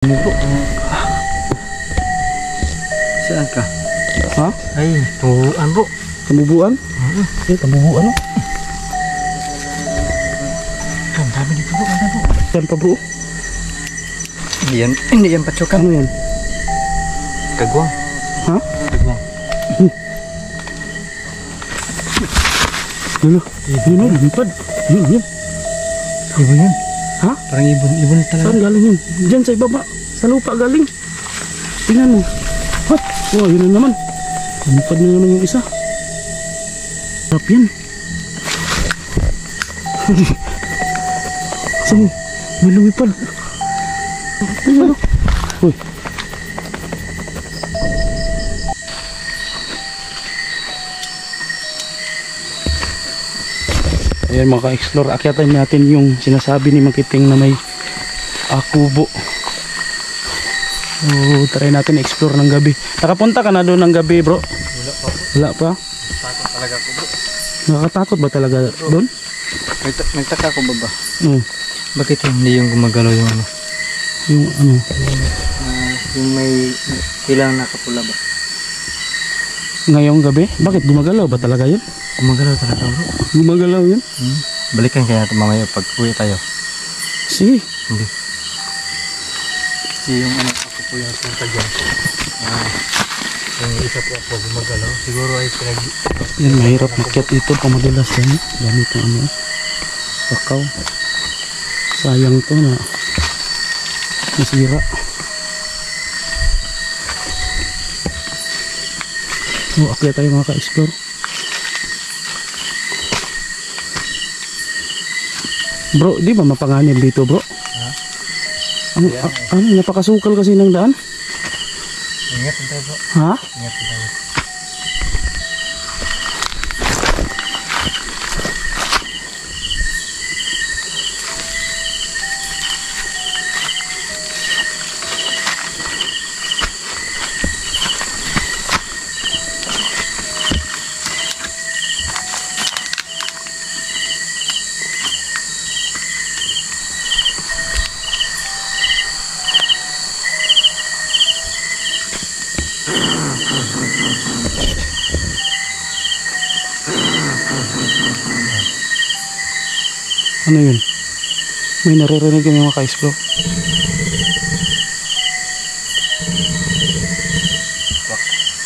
Ano bro? Saan ka? Ha? Ay, turuan bro. Kamubuan? Oo. Eh, kamubuan no? Ang dami dito bro. Ano bro? Saan pa bro? Hindi yan, hindi yan patsukan. Ano yan? Kagwang. Ha? Kagwang. Ano? Ano? Lumipad. Yun, yun. Ibon yun. Ha? Parang ibon. Ibon talaga. Saan galing yun? Diyan sa ibaba. Sa lupa galing. Tingnan mo. What? Oh, yun na naman. Lumipad na naman yung isa. Sarap yan. Saan? May lumipad. Ano? Uy. Ayan mga ka-explore, akyatan natin yung sinasabi ni Makiting na may ah, kubo. So, try natin explore ng gabi. Nakapunta ka na doon ng gabi bro? Wala pa. Wala pa? Takot talaga ako bro. Nakakatakot ba talaga doon? Nagta- nagtaka ko ba ba? Hmm. Bakit hindi yung gumagalaw yung ano? Yung ano? Ah, yung may kailangan nakapula ba? Ngayong gabi? Bakit gumagalaw ba talaga yun? Gumagalaw talaga bro. Gumagalaw yun? Hmm? Balikan kaya natin mamaya pag uwi tayo. Sige. Hindi. Kasi yung ano ako po yung punta dyan. Ah, yung isa po ako gumagalaw. Siguro ay pinag... Yan, mahirap makyat dito pag madalas yan. Gamit ng ano. Pakaw. Sayang to na nasira. So, akyat tayo mga ka-explore. Bro, di ba mapanganib dito bro? Ha? Ano, a- ano, napakasukal kasi ng daan? Ingat tayo bro. Ha? Ingat tayo. Ano yun? May naririnig kami mga ka-explore.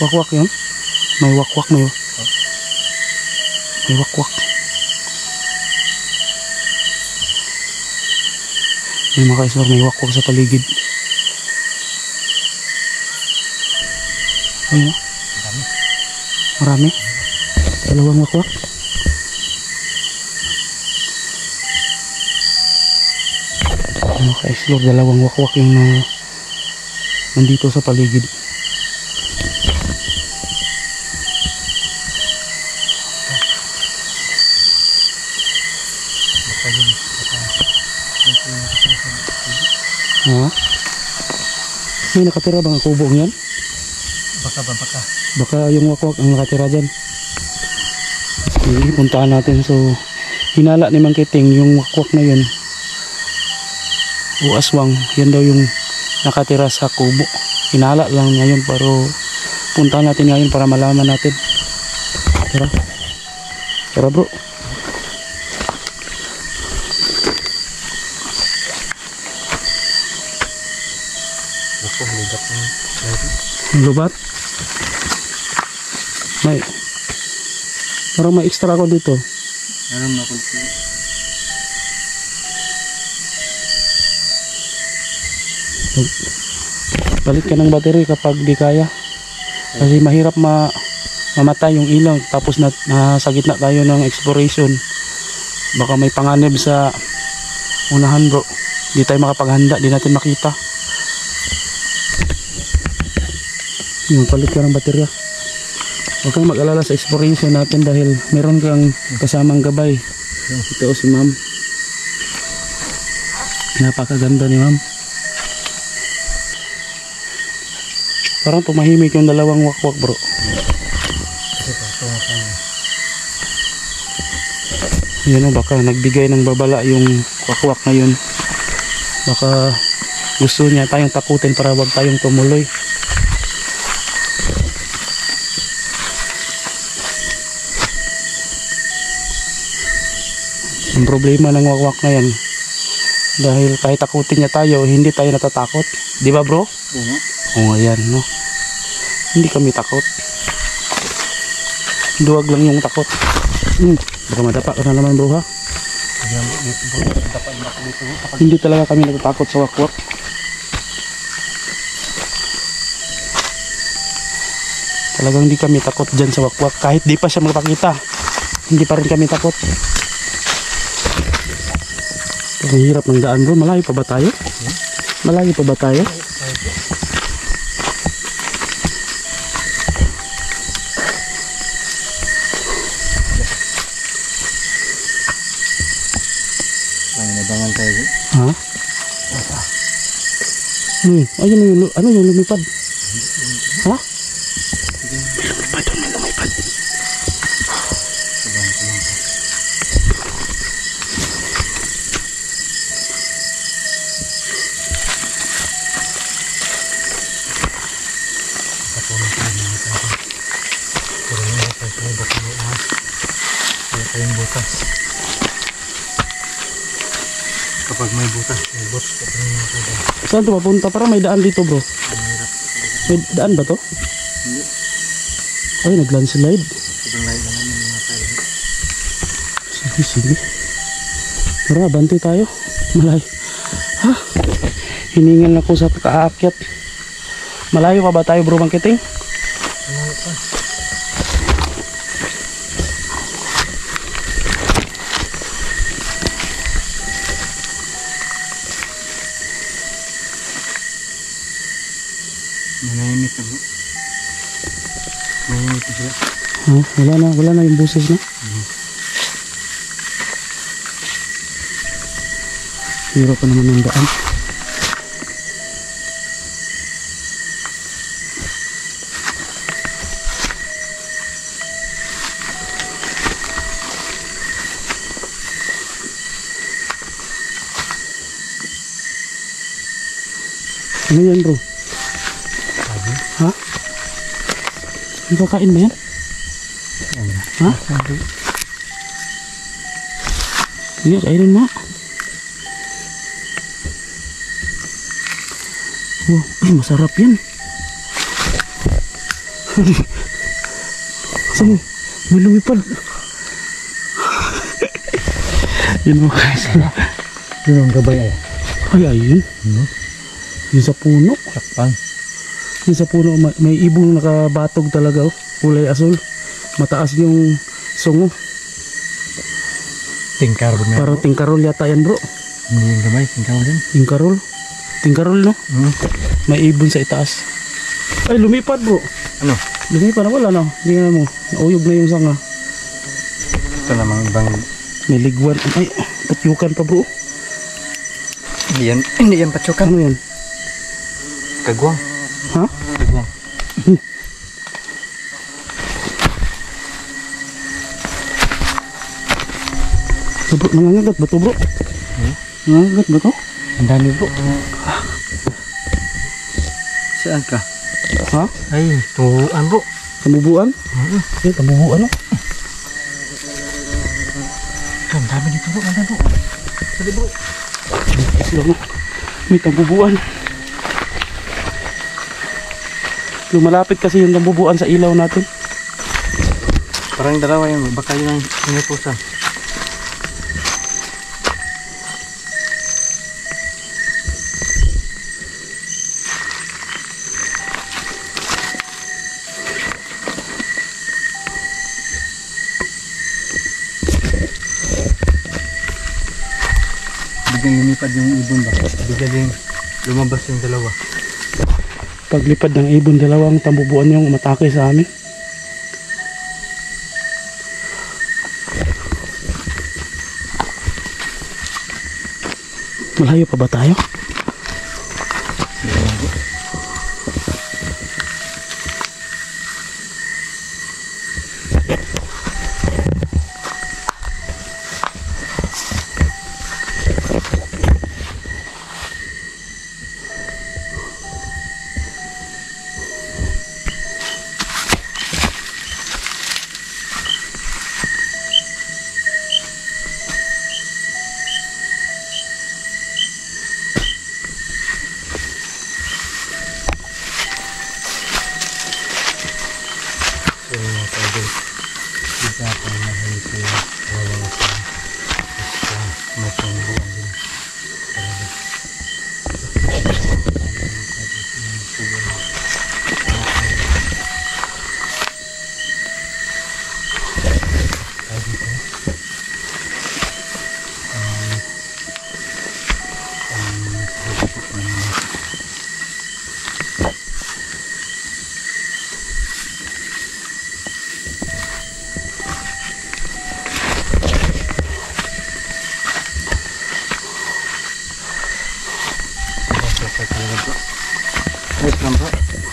Wakwak yun? May wakwak may May wakwak. May mga ka-explore may wakwak sa paligid. Ayun. Dami. Marami. Dalawang wakwak. Mga ka-explore, dalawang wakwak yung na nandito sa paligid. Ha? May nakatira bang kubong yan? Baka ba baka. Baka yung wakwak ang nakatira dyan. Sige, puntahan natin. So, hinala ni Mang Kiting yung wakwak na yun. O aswang, yan daw yung nakatira sa kubo. Hinala lang niya yun, pero puntahan natin ngayon para malaman natin. Tara. Tara bro. Ng lagi. Ang lubat. May. Parang may extra ako dito. Meron na akong Palit ka ng battery kapag di kaya. Kasi mahirap ma mamatay yung ilaw tapos na nasa gitna tayo ng exploration. Baka may panganib sa unahan bro. Di tayo makapaghanda, di natin makita. Yung palit ka ng baterya. Huwag kang mag-alala sa exploration natin dahil meron kang kasamang gabay. Ito si ma'am. Napakaganda ni ma'am. Parang tumahimik yung dalawang wakwak bro. Yun o, baka nagbigay ng babala yung wakwak na yun. Baka Gusto niya tayong takutin para wag tayong tumuloy. Ang problema ng wakwak na yan, dahil kahit takutin niya tayo, hindi tayo natatakot. Di ba bro? Oo. Oo, ayan, no? Hindi kami takot. Duwag lang yung takot. Hmm, baka madapa ka na naman bro ha? Hindi talaga kami natatakot sa wakwak. Talagang hindi kami takot dyan sa wakwak. Kahit di pa siya magpakita, hindi pa rin kami takot. Ang hirap ng daan bro. Malayo pa ba tayo? Malayo pa ba tayo? Hmm, ayun yung, lu- ano yung lumipad? Ha? Butas ka pa mga. Saan to papunta? Para may daan dito bro. May daan ba to? Hindi. Ay, nag-landslide. Layo na namin mga tao. Sige, sige. Tara, bante tayo. Malayo. Ha? Hiningal ako sa kaakyat. Malayo pa ba tayo bro Bangkiting? Wala na, wala na yung buses na. Hirap pa naman ng daan. Ano yan bro? Ha? May kakain ba yan? Ha? Sige, kainin mo. Oh, ay, masarap yan. Saan? May lumipad. Yun mo guys. Yun ang gabay ay. Ay, ayun. Ano? Yung sa puno. Sakpan. Yung sa puno, may, may ibong nakabatog talaga. Oh. Kulay asul. Mataas yung sungo. Tingkar ba na? Parang tingkarol yata yan bro. Hindi yung gabay. Tingkar mo din. Tingkarol. Tingkarol no? Hmm? May ibon sa itaas. Ay, lumipad bro. Ano? Lumipad na wala na. Tingnan mo. Nauyog na yung sanga. Ito namang ibang... May ligwan. Ay, patyukan pa bro. Hindi yan, hindi yan patsukan. Ano yan? Kagwang. Ha? Kagwang. So, bro, nangangagat ba to bro? Hmm? Nangangagat ba to? Ang dami bro. Saan ka? Ha? Ay, turuan bro. Tamubuan? Hmm. Eh, tamubuan no? Ang dami dito bro. Ang dami bro. Dali bro. Sila no? May tamubuan. Lumalapit kasi yung tamubuan sa ilaw natin. Parang dalawa yun. Baka yun ang inutusan. Biglang lumipad yung ibon ba? Biglang lumabas yung dalawa. Paglipad ng ibon, dalawang tambubuan yung umatake sa amin. Malayo pa ba tayo?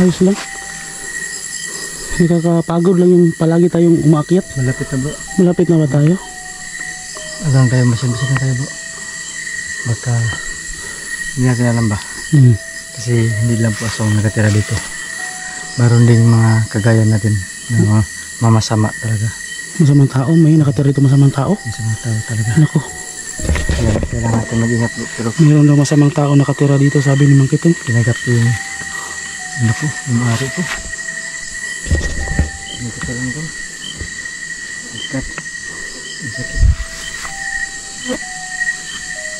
Ayos lang. Nakakapagod lang yung palagi tayong umakyat. Malapit na bro. Malapit na ba tayo? Alam tayo, masyad-masyad na tayo bro. Baka, hindi natin alam ba? Hmm. Kasi hindi lang po asong nakatira dito. Meron ding mga kagaya natin na mga mamasama talaga. Masamang tao. May nakatira rito masamang tao. Masamang tao talaga. Nako. Kailangan natin mag-ingat. Pero Mayroon daw masamang tao nakatira dito sabi ni Mang Kiting. kinagap ko yung ano ko, yung ari ko. Ano ko pa lang doon? Ikat. Ang sakit.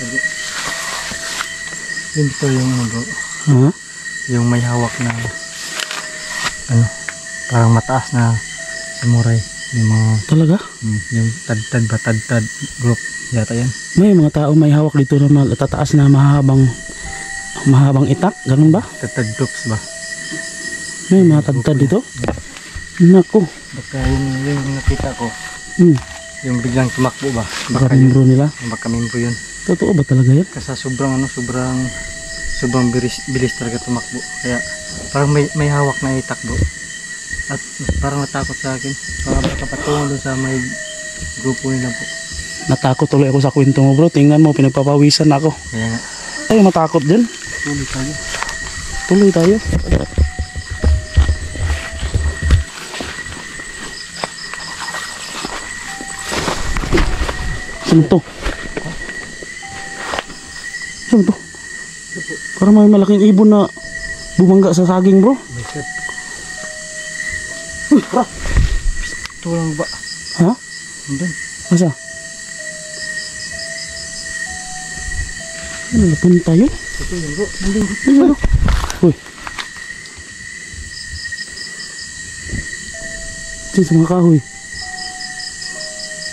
Sabi. Yun po yung ano bro, Ha? yung may hawak na ano, parang mataas na samurai. Yung mga, Talaga? hmm, yung tad-tad ba, tad-tad group yata yan. May mga tao may hawak dito na matataas na mahabang mahabang itak. Ganun ba? Tad-tad groups ba? May mga tagtad dito. Nako. Baka yun, yun yung nakita ko, Hmm. yung biglang tumakbo ba? Baka Baka yun, membro nila. baka membro yun. Totoo ba talaga yan? Kasi sobrang ano, sobrang sobrang bilis, bilis talaga tumakbo. Kaya parang may may hawak na itakbo. At parang natakot sa akin. Parang baka patungo doon sa may grupo nila po. Natakot tuloy ako sa kwento mo bro. Tingnan mo, pinagpapawisan na ako. Kaya nga, Tayo matakot din. tuloy tayo. Tuloy tayo. Saan to? Saan to? Parang may malaking ibon na bumangga sa saging bro. My God. Ito lang ba? Ha? Andun. Masa? Ano napunta yun? Ito yun bro. Andun. Ano bro? Uy. Diyan sa mga kahoy.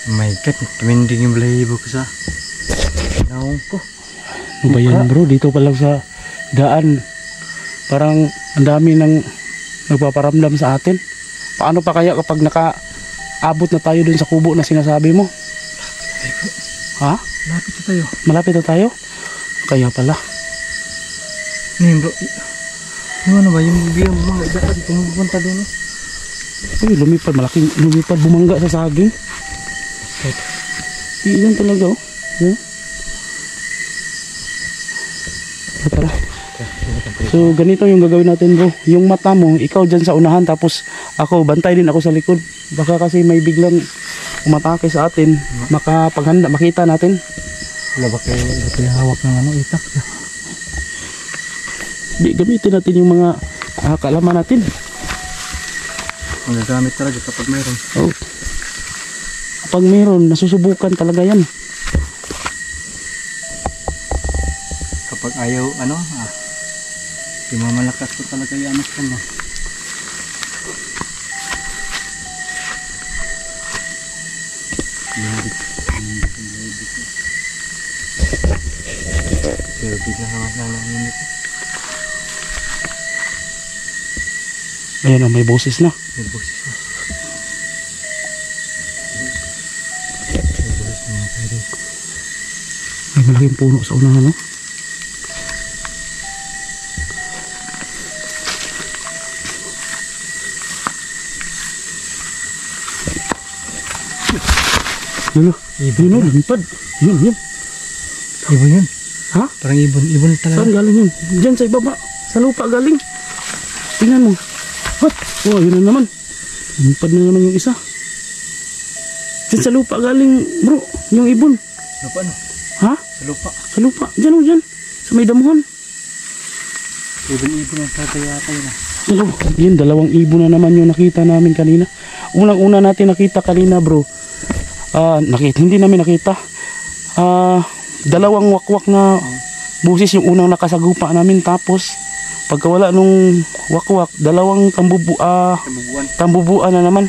My God, tuminding yung balahibo ko sa naong ko. Ano ba yan bro? Dito pa lang sa daan. Parang ang dami ng nagpaparamdam sa atin. Paano pa kaya kapag nakaabot na tayo dun sa kubo na sinasabi mo? Ha? Lapit na tayo. Malapit na tayo? Kaya pala. Ngayon bro, yung ano ba, yung mga daan, pumupunta doon. oh. Uy, lumipad. Malaking lumipad. Bumangga sa saging. Iyan talaga oh. Yan. So, tara. So ganito yung gagawin natin bro. Yung mata mo, ikaw dyan sa unahan tapos ako, bantay din ako sa likod. Baka kasi may biglang umatake sa atin. Makapaghanda, makita natin. Wala ba kayo, kayo hawak ng ano, itak? Di, gamitin natin yung mga ah, kaalaman natin. Magagamit talaga kapag mayroon. Oh. Kapag meron, nasusubukan talaga yan. Kapag ayaw, ano, ah, yung mga malakas ko talaga yung anak ko. Pero bigla naman na lang yun ito. Ayan oh, may boses na. May boses malaking puno sa unahan no? Yun o. Ibon Yun o, lumipad. Yun, yun. Ibon yun. Ha? Parang ibon. Ibon talaga. Saan galing yun? Diyan sa ibaba. Sa lupa galing. Tingnan mo. What? Oh, yun na naman. Lumipad na naman yung isa. Diyan sa lupa galing, bro. Yung ibon. Lupa no? Ha? Sa lupa. Sa lupa. Diyan o, diyan. Sa may damuhan. Ibon-ibon ang tatay yata yun ah. Hello, yun, dalawang ibon na naman yung nakita namin kanina. Unang-una natin nakita kanina bro. Ah, nakita, hindi namin nakita. Ah, dalawang wakwak na busis yung unang nakasagupa namin tapos pagkawala nung wakwak, dalawang tambubu ah, Kabubuan. tambubuan na naman.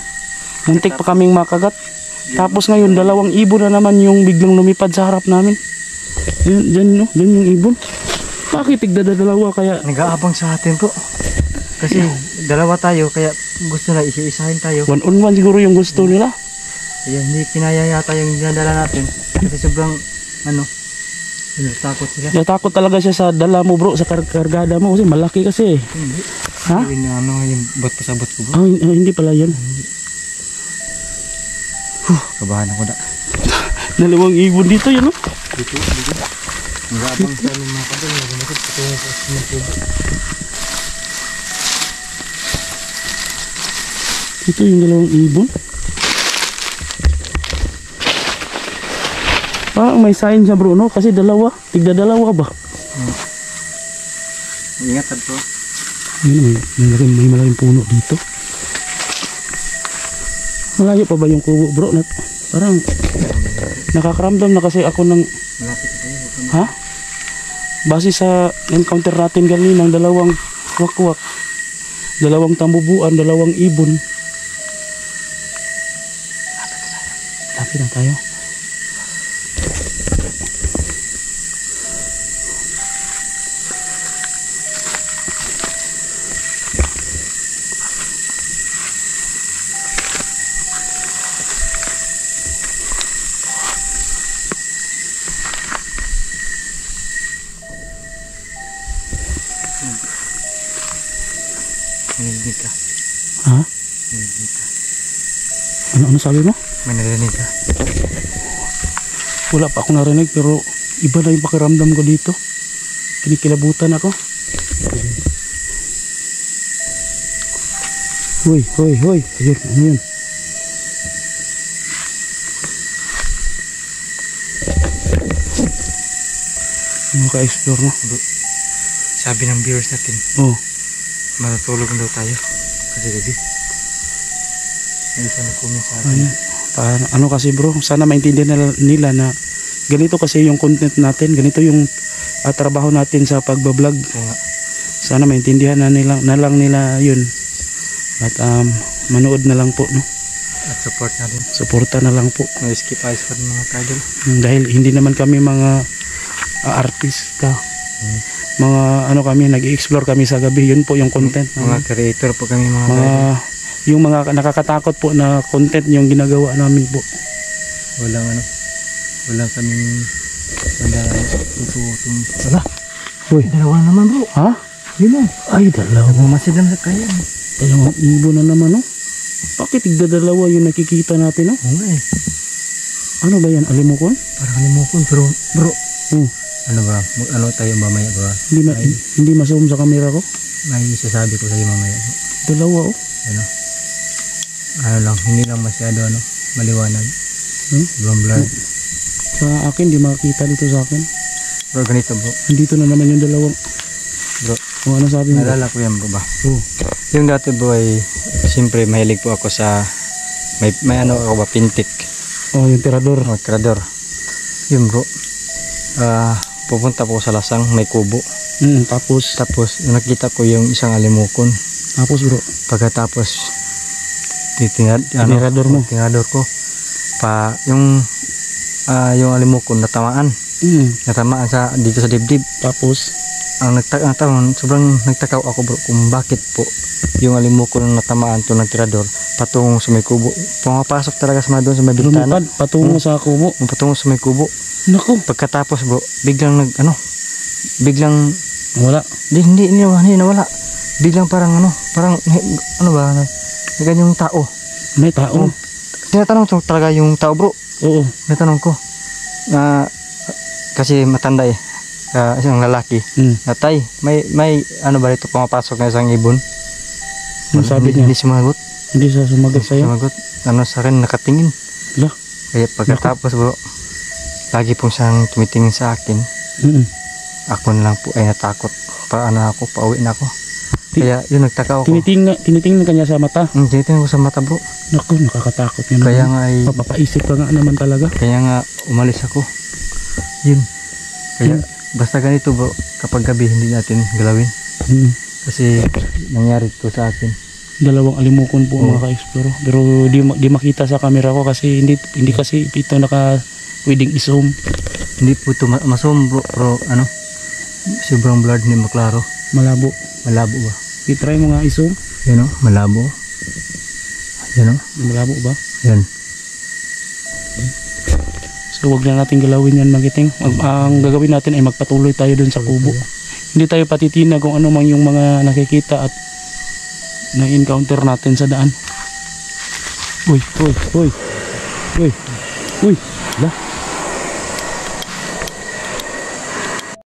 Muntik pa kaming makagat. Tapos ngayon, dalawang ibon na naman yung biglang lumipad sa harap namin. Yan, dyan, no? Dyan yung ibon. Bakit tigda dalawa kaya Nag-aabang sa atin po. Kasi dalawa tayo kaya gusto na isa-isahin tayo. one on one siguro yung gusto nila? Kaya hindi kinaya yata yung dinadala natin. Kasi sobrang ano, Natakot sila. Natakot talaga siya sa dala mo bro, sa kar kargada mo kasi malaki kasi. Hindi. Ha? Yung ano, yung bot pa sa bot ko bro. Ah, hin- ah, hindi yan. Kabahan ako na. Dalawang ibon dito yun, no? Dito, dito. Nagabang sa aming mga kadol. Nagabang patungo ko sa kubo. Ito yung dalawang ibon. Parang may sign siya bro, no? Kasi dalawa. Tigda dalawa ba? Ingatan po. Ayun, may, may, malaking, may malaking puno dito. Malayo pa ba yung kubo bro? Na, parang nakakaramdam na kasi ako ng... Ha? Base sa encounter natin kanina ng dalawang wakwak, dalawang tambubuan, dalawang ibon. Lapit na tayo. Narinig ka. Ha? Narinig ka. Ano, ano sabi mo? May narinig ka. Wala pa ako narinig pero iba na yung pakiramdam ko dito. Kinikilabutan ako. Hoy, hoy, hoy. Ayun, ano yun? Mga ka-explore no? Sabi ng viewers natin, Oh, matutulog daw tayo. Kasi gabi. May isa nag-comment sa atin. ayun. Paano, ano kasi bro, sana maintindihan nila, nila na ganito kasi yung content natin, ganito yung ah, trabaho natin sa pagbablog. Kaya Sana maintindihan na, nila, na lang nila yun. At um, manood na lang po, no? at support natin. Suporta na lang po. No skip eyes rin mga. Mm, Dahil hindi naman kami mga ah, artista. Mga ano kami, nag-explore kami sa gabi. Yun po yung content. Mga creator po kami mga mga yung mga nakakatakot po na content yung ginagawa namin po. Walang ano, walang kaming wala tututong. Wala, Uy, dalawa naman bro. ha? Yun o. Ay, dalawa. Naman sa kaya. Dalawang ibon na naman, no? Bakit tigda dalawa yung nakikita natin, no? Oo nga eh. Ano ba yan? Alimukon? Parang kalimukon pero bro. Oh, Ano ba? Ano tayo mamaya ba? hindi, ma- Ay. hindi masoom sa camera ko. May isasabi ko sa'yo mamaya. Dalawa, oh. Ano? Ano lang, hindi lang masyado ano, maliwanag. Hmm? Ibang blur. Sa akin, di makakita dito sa akin. Bro, ganito bro. Nandito na naman yung dalawang. Bro, O ano sabi mo? naalala ko yan bro ba? Oh, Yung dati bro ay, siyempre mahilig po ako sa, may, may ano ako ba, pintik. oh yung tirador. Mga krador. Yun bro. Ah, pupunta po sa lasang, may kubo. Mm, tapos, Tapos, nakita ko yung isang alimukon. tapos bro. Pagkatapos, titinad, Tinirador mo? Tinador ko. Pa, yung, ah, yung alimukon natamaan. Mm, Natamaan sa, dito sa dibdib. tapos, Ang nagtaka, ang tanong, sobrang nagtakaw ako bro kung bakit po yung alimukon na natamaan to ng tirador patungong sa may kubo. Pumapasok talaga sa mga doon sa may bintana. lumipad patungo sa kubo. Patungong sa may kubo. Naku, Pagkatapos bro, biglang nag, ano, biglang, wala. di, hindi, hindi, hindi nawala. Biglang parang ano, parang, eh, ano ba, na, na ganyang tao. May tao. Tinatanong ko talaga yung tao bro. Oo. Tinatanong ko. Na, kasi matanda eh. Ah, isang lalaki. Mm. Natay, may, may, ano ba dito, pumapasok na isang ibon. Ano sabi niya? Hindi sumagot. Hindi siya sumagot sa'yo. Sumagot. Ano sa akin, nakatingin. Lah. Kaya pagkatapos bro, lagi pong siyang tumitingin sa akin. Mm. Ako na lang po ay natakot. Pa ano ako, pauwi na ako. Kaya yun, nagtaka ako. Tinitingnan, tinitingnan kanya sa mata. Hmm, tinitingnan ko sa mata bro. Naku, nakakatakot yun. Kaya nga ay, Papapaisip ka nga naman talaga. kaya nga umalis ako. Yun. Kaya, basta ganito bro, kapag gabi hindi natin galawin. Mm. Kasi nangyari to sa akin. Dalawang alimukon po Oo. mga ka-explore. Pero di, di makita sa camera ko kasi hindi hindi kasi ito naka pwedeng i-zoom. Hindi po ito ma- masom bro, bro, ano, sobrang blurred, hindi maklaro. Malabo. Malabo ba? I-try mo nga i-zoom. Yan o, malabo. Yan o, Malabo ba? yan. So wag na natin galawin yan magiting. Mag- ang gagawin natin ay magpatuloy tayo dun sa kubo. Hindi tayo patitina kung ano man yung mga nakikita at na-encounter natin sa daan. Uy, uy, uy. Uy. Uy. La.